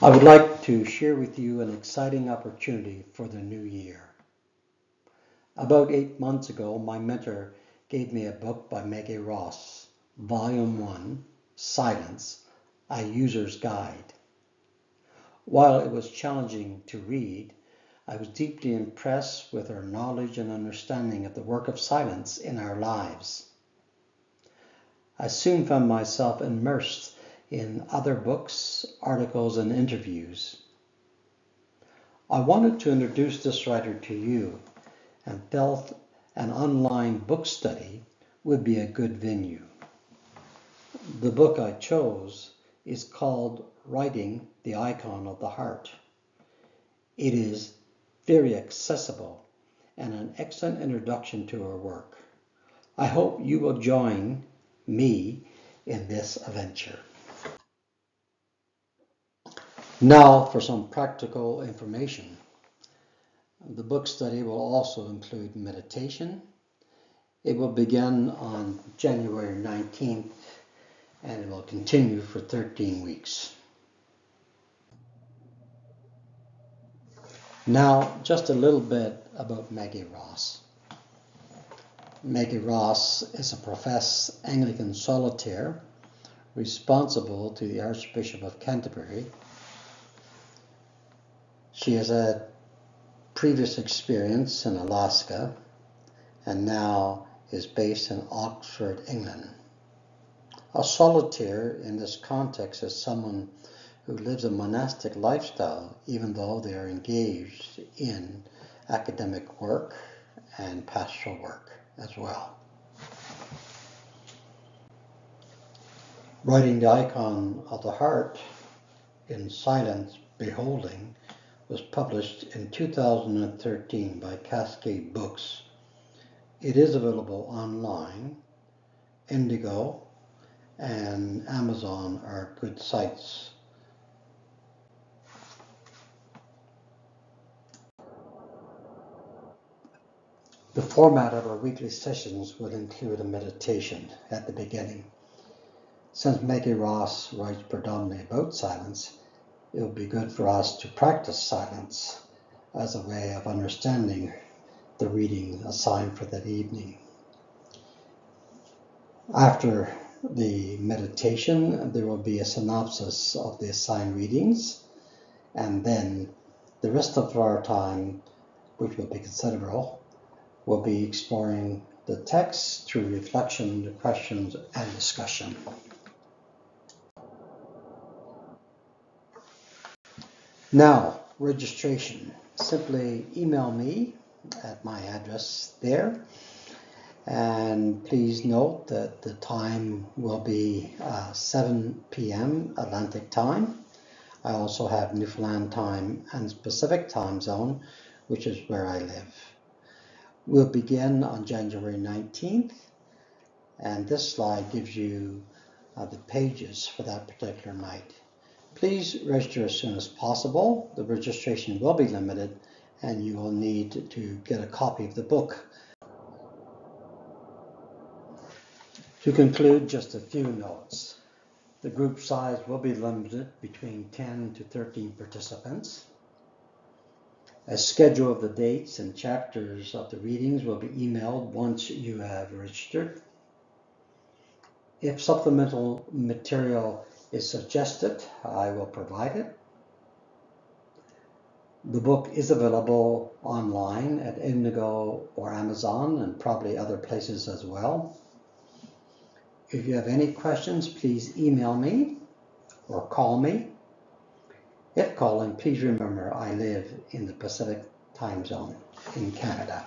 I would like to share with you an exciting opportunity for the new year. About eight months ago, my mentor gave me a book by Maggie Ross, Volume 1, Silence, A User's Guide. While it was challenging to read, I was deeply impressed with her knowledge and understanding of the work of silence in our lives. I soon found myself immersed in other books, articles, and interviews. I wanted to introduce this writer to you and felt an online book study would be a good venue. The book I chose is called Writing the Icon of the Heart. It is very accessible and an excellent introduction to her work. I hope you will join me in this adventure. Now for some practical information. The book study will also include meditation. It will begin on January 19th and it will continue for 13 weeks. Now, just a little bit about Maggie Ross. Maggie Ross is a professed Anglican solitaire responsible to the Archbishop of Canterbury she has had previous experience in Alaska and now is based in Oxford, England. A solitaire in this context is someone who lives a monastic lifestyle even though they are engaged in academic work and pastoral work as well. Writing the icon of the heart in silence, beholding, was published in 2013 by Cascade Books. It is available online. Indigo and Amazon are good sites. The format of our weekly sessions will include a meditation at the beginning. Since Maggie Ross writes predominantly about silence, it would be good for us to practice silence as a way of understanding the reading assigned for that evening. After the meditation, there will be a synopsis of the assigned readings, and then the rest of our time, which will be considerable, will be exploring the text through reflection, questions, and discussion. Now, registration. Simply email me at my address there. And please note that the time will be uh, 7 p.m. Atlantic time. I also have Newfoundland time and Pacific time zone, which is where I live. We'll begin on January 19th, and this slide gives you uh, the pages for that particular night. Please register as soon as possible. The registration will be limited and you will need to get a copy of the book. To conclude, just a few notes. The group size will be limited between 10 to 13 participants. A schedule of the dates and chapters of the readings will be emailed once you have registered. If supplemental material is suggested, I will provide it. The book is available online at Indigo or Amazon and probably other places as well. If you have any questions, please email me or call me. If calling, please remember I live in the Pacific time zone in Canada.